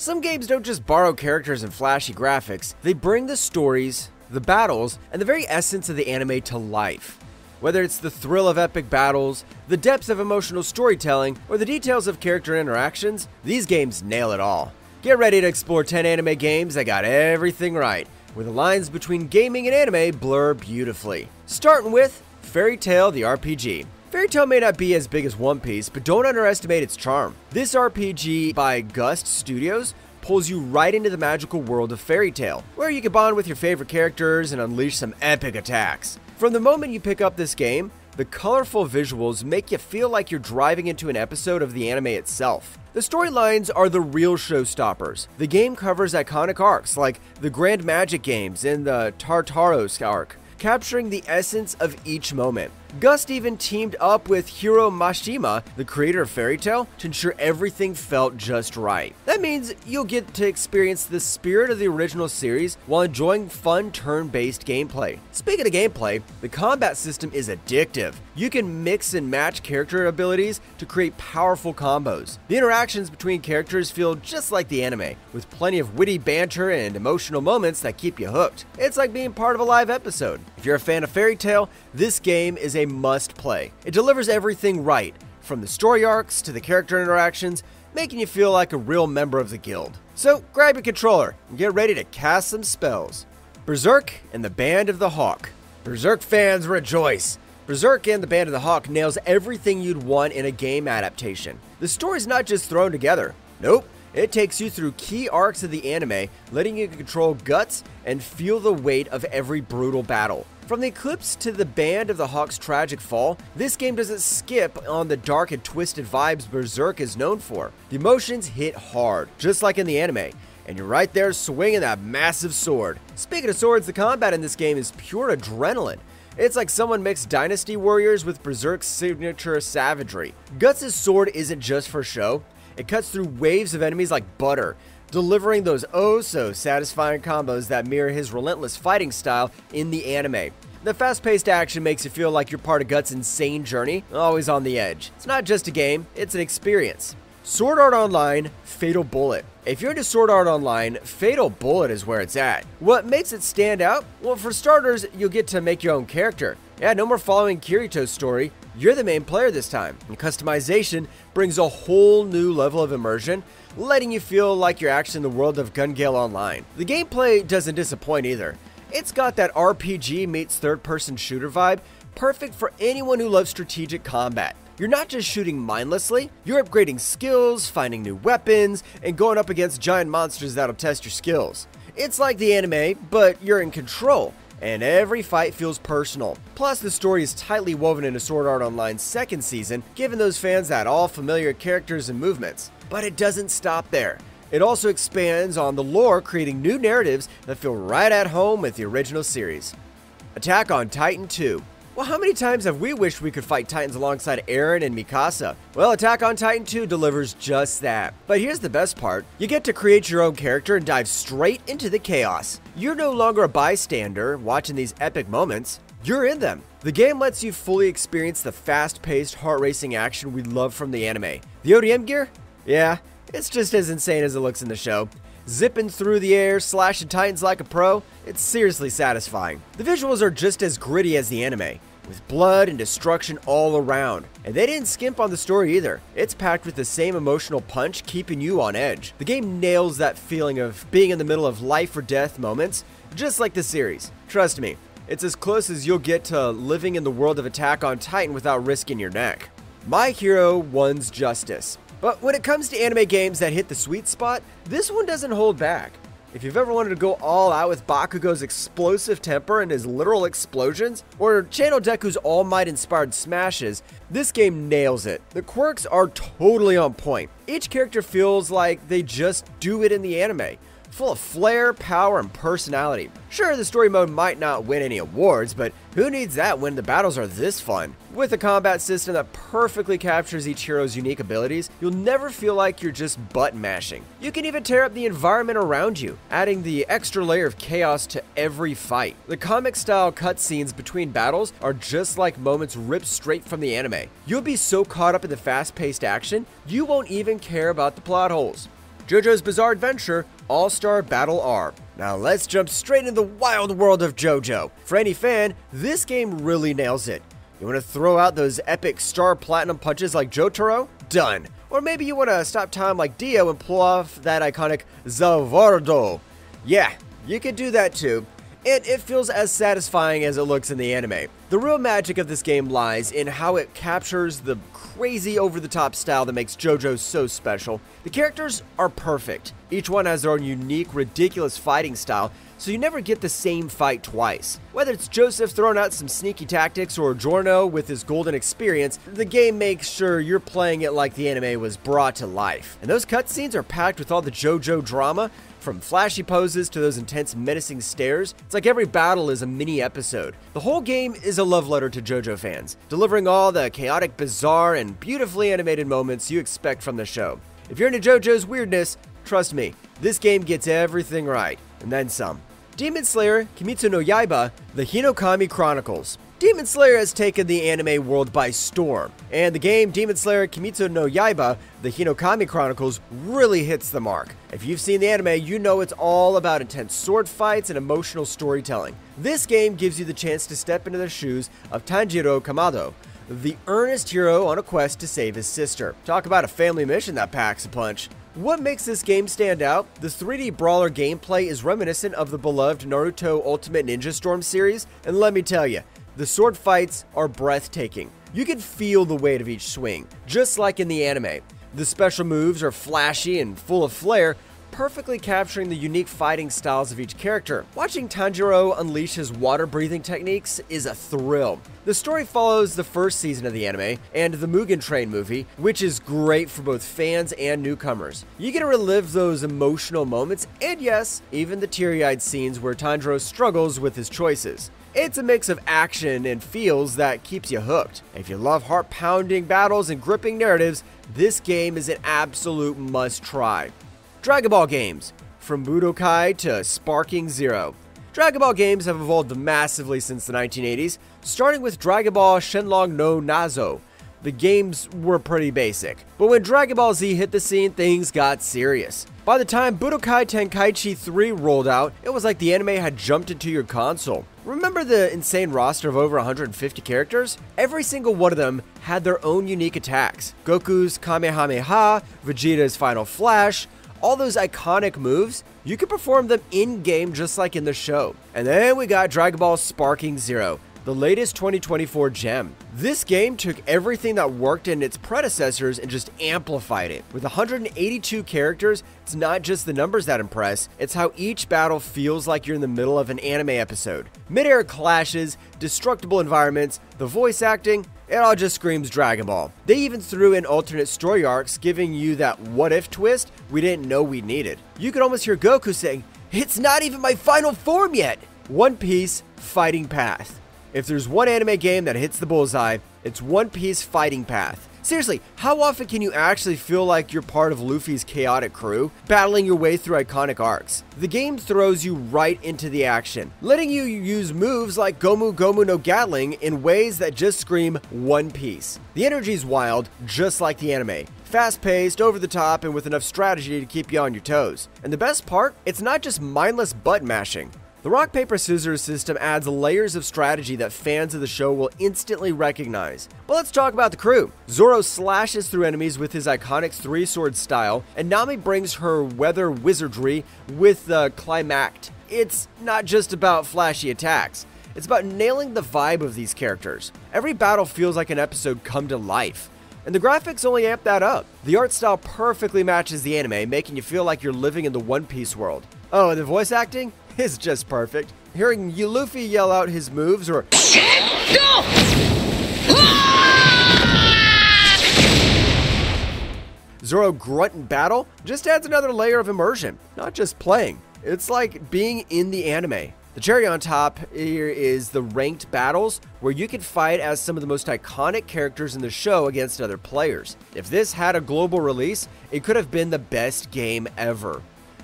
Some games don't just borrow characters and flashy graphics, they bring the stories, the battles, and the very essence of the anime to life. Whether it's the thrill of epic battles, the depths of emotional storytelling, or the details of character interactions, these games nail it all. Get ready to explore 10 anime games that got everything right, where the lines between gaming and anime blur beautifully. Starting with Fairy Tail the RPG. Fairy Tail may not be as big as One Piece, but don't underestimate its charm. This RPG by Gust Studios pulls you right into the magical world of Fairy Tail, where you can bond with your favorite characters and unleash some epic attacks. From the moment you pick up this game, the colorful visuals make you feel like you're driving into an episode of the anime itself. The storylines are the real showstoppers. The game covers iconic arcs like the Grand Magic Games and the Tartaros arc, capturing the essence of each moment. Gust even teamed up with Hiro Mashima, the creator of Fairy Tail, to ensure everything felt just right. That means you'll get to experience the spirit of the original series while enjoying fun turn-based gameplay. Speaking of gameplay, the combat system is addictive. You can mix and match character abilities to create powerful combos. The interactions between characters feel just like the anime, with plenty of witty banter and emotional moments that keep you hooked. It's like being part of a live episode. If you're a fan of Fairy Tail, this game is a must play. It delivers everything right, from the story arcs to the character interactions, making you feel like a real member of the guild. So grab your controller and get ready to cast some spells. Berserk and the Band of the Hawk. Berserk fans rejoice! Berserk and the Band of the Hawk nails everything you'd want in a game adaptation. The story's not just thrown together. Nope. It takes you through key arcs of the anime, letting you control Guts and feel the weight of every brutal battle. From the eclipse to the band of the Hawk's tragic fall, this game doesn't skip on the dark and twisted vibes Berserk is known for. The emotions hit hard, just like in the anime, and you're right there swinging that massive sword. Speaking of swords, the combat in this game is pure adrenaline. It's like someone mixed Dynasty Warriors with Berserk's signature savagery. Guts' sword isn't just for show, it cuts through waves of enemies like butter, delivering those oh so satisfying combos that mirror his relentless fighting style in the anime. The fast paced action makes you feel like you're part of Guts' insane journey, always on the edge. It's not just a game, it's an experience. Sword Art Online Fatal Bullet. If you're into Sword Art Online, Fatal Bullet is where it's at. What makes it stand out? Well, for starters, you'll get to make your own character. Yeah, no more following Kirito's story. You're the main player this time. And customization brings a whole new level of immersion letting you feel like you're actually in the world of Gun Gale Online. The gameplay doesn't disappoint either. It's got that RPG meets third person shooter vibe, perfect for anyone who loves strategic combat. You're not just shooting mindlessly, you're upgrading skills, finding new weapons, and going up against giant monsters that'll test your skills. It's like the anime, but you're in control, and every fight feels personal. Plus, the story is tightly woven into Sword Art Online's second season, giving those fans that all familiar characters and movements. But it doesn't stop there. It also expands on the lore, creating new narratives that feel right at home with the original series. Attack on Titan 2. Well, how many times have we wished we could fight Titans alongside Eren and Mikasa? Well, Attack on Titan 2 delivers just that. But here's the best part you get to create your own character and dive straight into the chaos. You're no longer a bystander watching these epic moments, you're in them. The game lets you fully experience the fast paced, heart racing action we love from the anime. The ODM gear? Yeah, it's just as insane as it looks in the show. Zipping through the air, slashing titans like a pro, it's seriously satisfying. The visuals are just as gritty as the anime, with blood and destruction all around. And they didn't skimp on the story either. It's packed with the same emotional punch, keeping you on edge. The game nails that feeling of being in the middle of life or death moments, just like the series. Trust me, it's as close as you'll get to living in the world of Attack on Titan without risking your neck. My hero One's Justice. But when it comes to anime games that hit the sweet spot, this one doesn't hold back. If you've ever wanted to go all out with Bakugo's explosive temper and his literal explosions, or Channel Deku's All Might inspired smashes, this game nails it. The quirks are totally on point. Each character feels like they just do it in the anime full of flair, power, and personality. Sure, the story mode might not win any awards, but who needs that when the battles are this fun? With a combat system that perfectly captures each hero's unique abilities, you'll never feel like you're just button mashing. You can even tear up the environment around you, adding the extra layer of chaos to every fight. The comic style cutscenes between battles are just like moments ripped straight from the anime. You'll be so caught up in the fast paced action, you won't even care about the plot holes. JoJo's Bizarre Adventure All Star Battle R. Now let's jump straight into the wild world of JoJo. For any fan, this game really nails it. You want to throw out those epic star platinum punches like Jotaro? Done. Or maybe you want to stop time like Dio and pull off that iconic Za Warudo. Yeah, you could do that too. And it feels as satisfying as it looks in the anime. The real magic of this game lies in how it captures the crazy over the top style that makes JoJo so special. The characters are perfect. Each one has their own unique, ridiculous fighting style, so you never get the same fight twice. Whether it's Joseph throwing out some sneaky tactics or Giorno with his golden experience, the game makes sure you're playing it like the anime was brought to life. And those cutscenes are packed with all the JoJo drama, from flashy poses to those intense menacing stares, it's like every battle is a mini episode. The whole game is a love letter to JoJo fans, delivering all the chaotic, bizarre, and beautifully animated moments you expect from the show. If you're into JoJo's weirdness, trust me, this game gets everything right, and then some. Demon Slayer Kimetsu no Yaiba, The Hinokami Chronicles. Demon Slayer has taken the anime world by storm, and the game Demon Slayer Kimetsu no Yaiba, The Hinokami Chronicles really hits the mark. If you've seen the anime, you know it's all about intense sword fights and emotional storytelling. This game gives you the chance to step into the shoes of Tanjiro Kamado, the earnest hero on a quest to save his sister. Talk about a family mission that packs a punch. What makes this game stand out? The 3D brawler gameplay is reminiscent of the beloved Naruto Ultimate Ninja Storm series, and let me tell you, the sword fights are breathtaking. You can feel the weight of each swing, just like in the anime. The special moves are flashy and full of flair, perfectly capturing the unique fighting styles of each character. Watching Tanjiro unleash his water breathing techniques is a thrill. The story follows the first season of the anime and the Mugen Train movie, which is great for both fans and newcomers. You get to relive those emotional moments and yes, even the teary-eyed scenes where Tanjiro struggles with his choices. It's a mix of action and feels that keeps you hooked. If you love heart pounding battles and gripping narratives, this game is an absolute must try. Dragon Ball games, from Budokai to Sparking Zero. Dragon Ball games have evolved massively since the 1980s, starting with Dragon Ball Shenlong no Nazo, the games were pretty basic. But when Dragon Ball Z hit the scene, things got serious. By the time Budokai Tenkaichi 3 rolled out, it was like the anime had jumped into your console. Remember the insane roster of over 150 characters? Every single one of them had their own unique attacks. Goku's Kamehameha, Vegeta's Final Flash, all those iconic moves, you could perform them in-game just like in the show. And then we got Dragon Ball Sparking Zero, the latest 2024 gem. This game took everything that worked in its predecessors and just amplified it. With 182 characters, it's not just the numbers that impress, it's how each battle feels like you're in the middle of an anime episode. Mid-air clashes, destructible environments, the voice acting, it all just screams Dragon Ball. They even threw in alternate story arcs, giving you that what if twist we didn't know we needed. You could almost hear Goku saying, It's not even my final form yet! One Piece Fighting Path. If there's one anime game that hits the bullseye, it's One Piece Fighting Path. Seriously, how often can you actually feel like you're part of Luffy's chaotic crew, battling your way through iconic arcs? The game throws you right into the action, letting you use moves like Gomu Gomu no Gatling in ways that just scream One Piece. The energy's wild, just like the anime. Fast paced, over the top, and with enough strategy to keep you on your toes. And the best part? It's not just mindless butt mashing. The rock, paper, scissors system adds layers of strategy that fans of the show will instantly recognize. But let's talk about the crew. Zoro slashes through enemies with his iconic three sword style, and Nami brings her weather wizardry with the Clima-Tact. It's not just about flashy attacks. It's about nailing the vibe of these characters. Every battle feels like an episode come to life. And the graphics only amp that up. The art style perfectly matches the anime, making you feel like you're living in the One Piece world. Oh, and the voice acting? Is just perfect. Hearing Luffy yell out his moves or Zoro grunt in battle just adds another layer of immersion, not just playing. It's like being in the anime. The cherry on top here is the ranked battles, where you can fight as some of the most iconic characters in the show against other players. If this had a global release, it could have been the best game ever.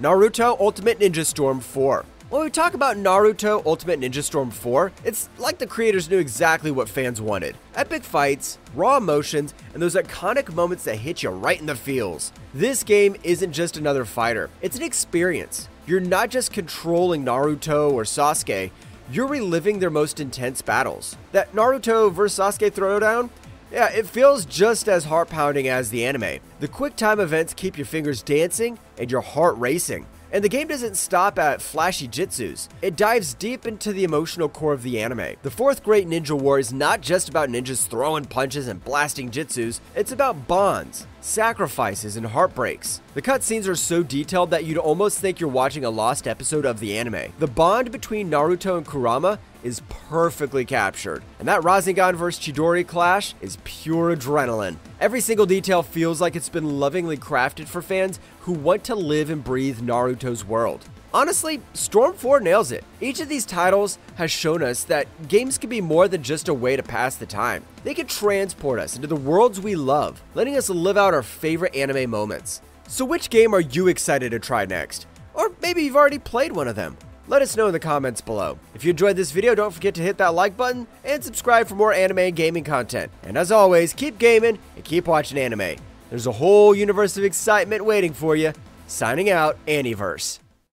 Naruto Ultimate Ninja Storm 4. When we talk about Naruto Ultimate Ninja Storm 4, it's like the creators knew exactly what fans wanted. Epic fights, raw emotions, and those iconic moments that hit you right in the feels. This game isn't just another fighter, it's an experience. You're not just controlling Naruto or Sasuke, you're reliving their most intense battles. That Naruto vs Sasuke throwdown, yeah, it feels just as heart pounding as the anime. The quick time events keep your fingers dancing and your heart racing. And the game doesn't stop at flashy jutsus. It dives deep into the emotional core of the anime. The fourth great ninja war is not just about ninjas throwing punches and blasting jutsus, it's about bonds, sacrifices, and heartbreaks. The cutscenes are so detailed that you'd almost think you're watching a lost episode of the anime. The bond between Naruto and Kurama is perfectly captured, and that Rasengan vs Chidori clash is pure adrenaline. Every single detail feels like it's been lovingly crafted for fans who want to live and breathe Naruto's world. Honestly, Storm 4 nails it. Each of these titles has shown us that games can be more than just a way to pass the time. They can transport us into the worlds we love, letting us live out our favorite anime moments. So which game are you excited to try next? Or maybe you've already played one of them. Let us know in the comments below. If you enjoyed this video, don't forget to hit that like button and subscribe for more anime and gaming content. And as always, keep gaming and keep watching anime. There's a whole universe of excitement waiting for you. Signing out, Aniverse.